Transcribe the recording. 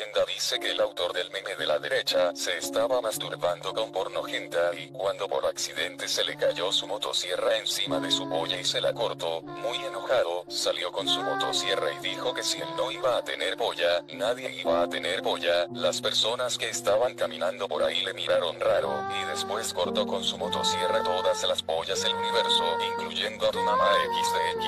leyenda dice que el autor del meme de la derecha se estaba masturbando con porno y cuando por accidente se le cayó su motosierra encima de su polla y se la cortó, muy enojado, salió con su motosierra y dijo que si él no iba a tener polla, nadie iba a tener polla, las personas que estaban caminando por ahí le miraron raro, y después cortó con su motosierra todas las pollas del universo, incluyendo a tu mamá XD